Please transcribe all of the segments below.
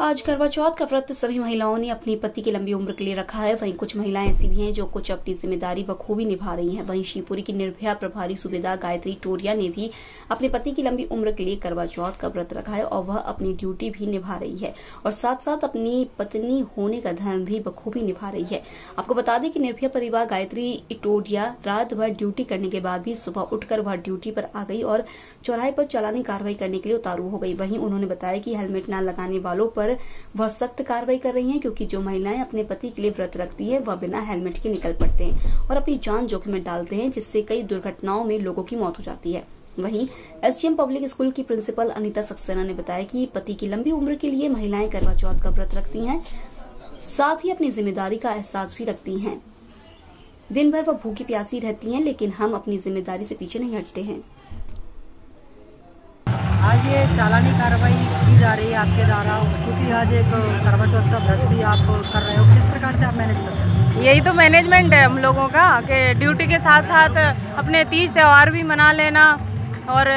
आज करवा चौथ का व्रत सभी महिलाओं ने अपने पति की लंबी उम्र के लिए रखा है। वहीं कुछ महिलाएँ ऐसी भी हैं जो कुछ अपनी ज़िम्मेदारी बखूबी निभा रही हैं। वहीं शिवपुरी की निर्भया प्रभारी सूबेदार गायत्री टोरिया ने भी अपने पति की लंबी उम्र के लिए करवा चौथ का व्रत रखा है और वह अपनी ड्यूटी भी निभा रही है और साथ साथ अपनी पत्नी होने का धर्म भी बखूबी निभा रही है। आपको बता दें कि निर्भया परिवार गायत्री टोरिया रात भर ड्यूटी करने के बाद भी सुबह उठकर वह ड्यूटी पर आ गई और चौराहे पर चलानी कार्रवाई करने के लिए उतारू हो गई। वहीं उन्होंने बताया कि हेलमेट न लगाने वालों पर पर वह सख्त कार्रवाई कर रही हैं, क्योंकि जो महिलाएँ अपने पति के लिए व्रत रखती है, वह बिना हेलमेट के निकल पड़ते हैं और अपनी जान जोखिम में डालते हैं, जिससे कई दुर्घटनाओं में लोगों की मौत हो जाती है। वहीं एसडीएम पब्लिक स्कूल की प्रिंसिपल अनिता सक्सेना ने बताया कि पति की लंबी उम्र के लिए महिलाएँ करवा चौथ का व्रत रखती हैं, साथ ही अपनी ज़िम्मेदारी का एहसास भी रखती हैं। दिन भर वह भूखी प्यासी रहती हैं, लेकिन हम अपनी ज़िम्मेदारी से पीछे नहीं हटते हैं। आज ये चालानी कार्रवाई की जा रही है आपके द्वारा, क्योंकि आज एक करवा चौथ का व्रत भी आप कर रहे हो। किस प्रकार से आप मैनेज कर रहे हैं? यही तो मैनेजमेंट है हम लोगों का, कि ड्यूटी के साथ साथ अपने तीज त्यौहार भी मना लेना, और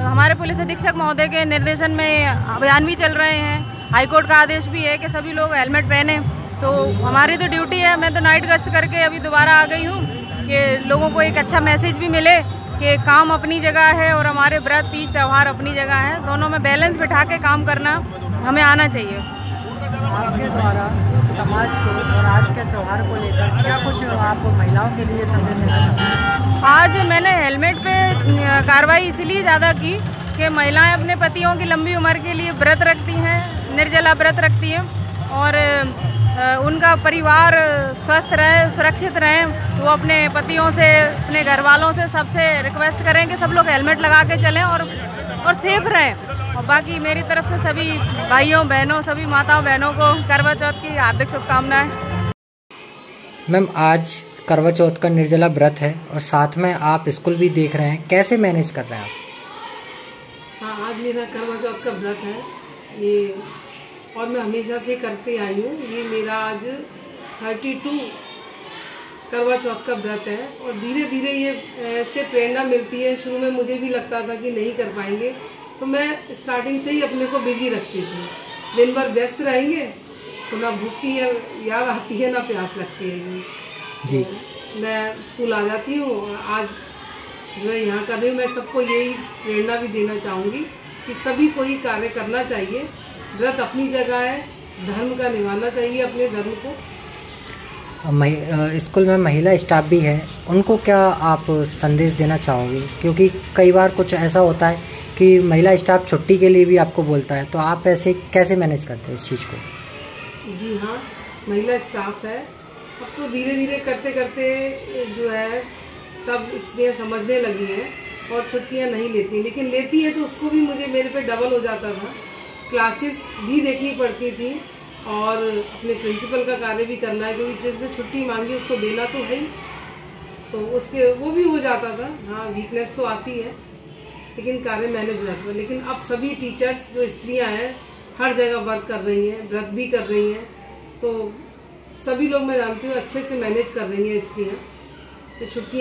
हमारे पुलिस अधीक्षक महोदय के निर्देशन में अभियान भी चल रहे हैं। हाईकोर्ट का आदेश भी है कि सभी लोग हेलमेट पहने। तो हमारी तो ड्यूटी है, मैं तो नाइट गश्त करके अभी दोबारा आ गई हूँ, कि लोगों को एक अच्छा मैसेज भी मिले कि काम अपनी जगह है और हमारे व्रत तीज त्यौहार अपनी जगह है। दोनों में बैलेंस बिठा के काम करना हमें आना चाहिए। आपके द्वारा समाज को और आज के त्यौहार को लेकर क्या कुछ आप महिलाओं के लिए संदेश देना चाहते आज मैंने हेलमेट पे कार्रवाई इसलिए ज़्यादा की कि महिलाएँ अपने पतियों की लंबी उम्र के लिए व्रत रखती हैं निर्जला व्रत रखती हैं और परिवार स्वस्थ रहे सुरक्षित रहे तो वो अपने पतियों से अपने घर वालों से सबसे रिक्वेस्ट करें कि सब लोग हेलमेट लगा के चलें और और सेफ़ रहें। और बाकी मेरी तरफ़ से सभी भाइयों बहनों सभी माताओं बहनों को करवा चौथ की हार्दिक शुभकामनाएँ। मैम आज करवा चौथ का निर्जला व्रत है और साथ में आप स्कूल भी देख रहे हैं। कैसे मैनेज कर रहे हैं आप? हाँ आज मेरा करवा चौथ का व्रत है। ये और मैं हमेशा से करते आई हूँ। ये मेरा आज थर्टी टू करवा चौथ का व्रत है और धीरे धीरे ये ऐसे प्रेरणा मिलती है। शुरू में मुझे भी लगता था कि नहीं कर पाएँगे तो मैं स्टार्टिंग से ही अपने को बिज़ी रखती थी। दिन भर व्यस्त रहेंगे तो ना भूख की याद आती है ना प्यास लगती है जी। तो मैं स्कूल आ जाती हूँ आज जो है यहाँ कर रही हूँ मैं सबको यही प्रेरणा भी देना चाहूँगी कि सभी को ही कार्य करना चाहिए। व्रत अपनी जगह है धर्म का निभाना चाहिए अपने धर्म को। स्कूल में महिला स्टाफ भी है उनको क्या आप संदेश देना चाहोगे? क्योंकि कई बार कुछ ऐसा होता है कि महिला स्टाफ छुट्टी के लिए भी आपको बोलता है तो आप ऐसे कैसे मैनेज करते हैं इस चीज़ को? जी हाँ महिला स्टाफ है अब तो धीरे धीरे करते करते जो है सब स्त्रियाँ समझने लगी हैं और छुट्टियाँ नहीं लेती। लेकिन लेती है तो उसको भी मुझे मेरे पे डबल हो जाता था। क्लासेस भी देखनी पड़ती थी और अपने प्रिंसिपल का कार्य भी करना है, क्योंकि जिसने छुट्टी मांगी उसको देना तो है ही। तो उसके वो भी हो जाता था हाँ वीकनेस तो आती है, लेकिन कार्य मैनेज हो जाता लेकिन अब सभी टीचर्स जो स्त्रियाँ हैं, हर जगह वर्क कर रही हैं, व्रत भी कर रही हैं तो सभी लोग मैं जानती हूँ अच्छे से मैनेज कर रही हैं स्त्रियाँ। तो छुट्टी